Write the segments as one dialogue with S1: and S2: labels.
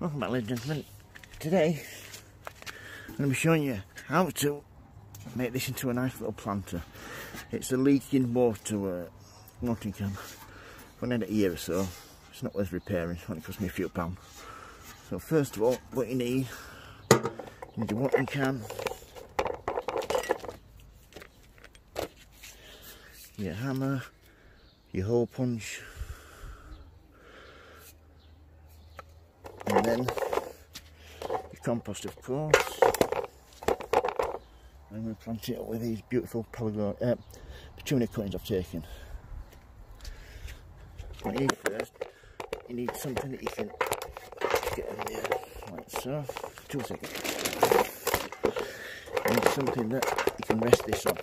S1: Welcome back ladies and gentlemen. Today I'm going to be showing you how to make this into a nice little planter. It's a leaking water uh, watering can. I've had it a year or so. It's not worth repairing, it only cost me a few pounds. So first of all, what you need, you need your watering can, your hammer, your hole punch, then. Your compost of course. Going to plant it with these beautiful polygon, uh, petunia coins I've taken. What you need first you need something that you can get in there like so. Two seconds. You need something that you can rest this on.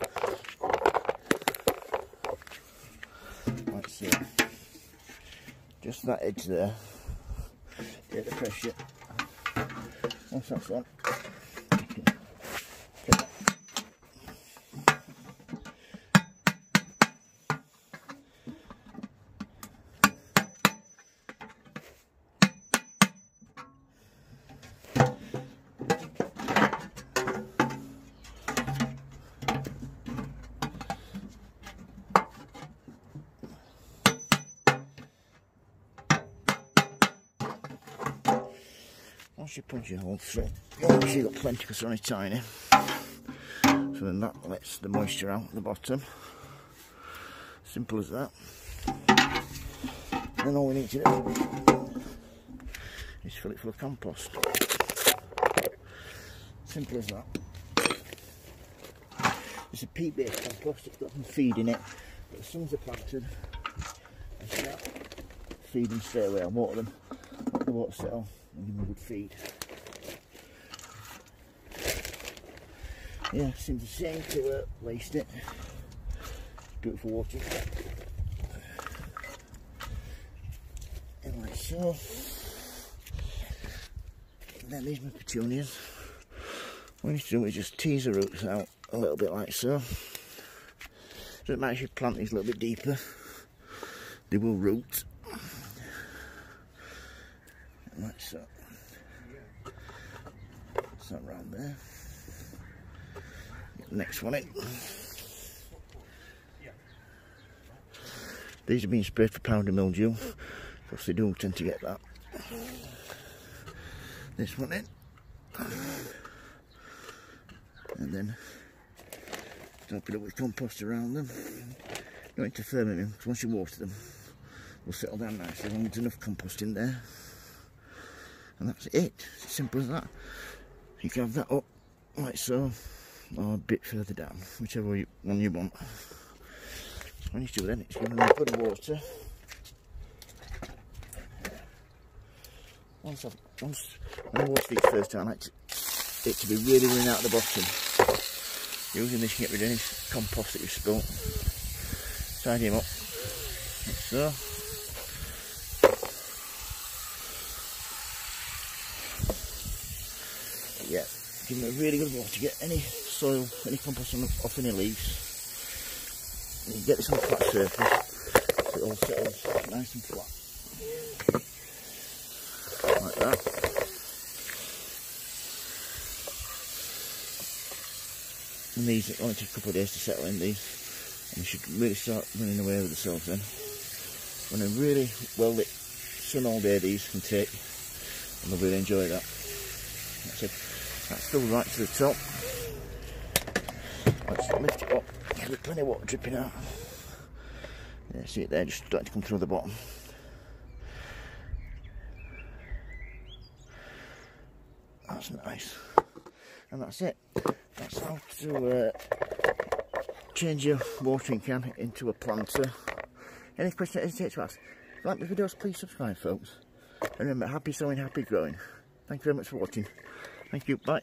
S1: Like so. Just that edge there get the pressure. Once that's on, once you punch your hole through, you've got plenty because they're only tiny. So then that lets the moisture out at the bottom. Simple as that. Then all we need to do is fill it full of compost. Simple as that. It's a peat-based compost, it's got some feed in it, but as soon as they're planted, I start feed them straight away, I water them, let the water settle, and give them. Yeah, seems a shame to uh, waste it. Do it for water. And like so. And then these my petunias. What you do is just tease the roots out a little bit like so. Doesn't matter if you plant these a little bit deeper, they will root. Like so. So around there. The next one in. These are being sprayed for powder mildew, because they do tend to get that. This one in. And then top it up with compost around them. Don't to ferment them, because once you water them, they'll settle down nicely as long as there's enough compost in there. And that's it. Simple as that. You can have that up like so, or a bit further down, whichever one you want. When you do then, it's give them a good water. Once, I've, once when I water these first time, I like to, it to be really running out the bottom. Using this, you get rid of any compost that you've spilt. Tidy them up, like so. Yeah, give them a really good water to get any soil, any compost on, off any leaves. And you get this on a flat surface, so it all settles nice and flat. Like that. And these, it only took a couple of days to settle in these. And you should really start running away with themselves then. When a really well lit sun all day these can take, and they'll really enjoy that. That's it. That's still right to the top. Let's lift it up. There's plenty of water dripping out. Yeah, see it there, just starting to come through the bottom. That's nice. And that's it. That's how to uh, change your watering can into a planter. Any questions, hesitate to ask. If you like the videos, please subscribe, folks. And remember, happy sowing, happy growing. Thank you very much for watching. Thank you. Bye.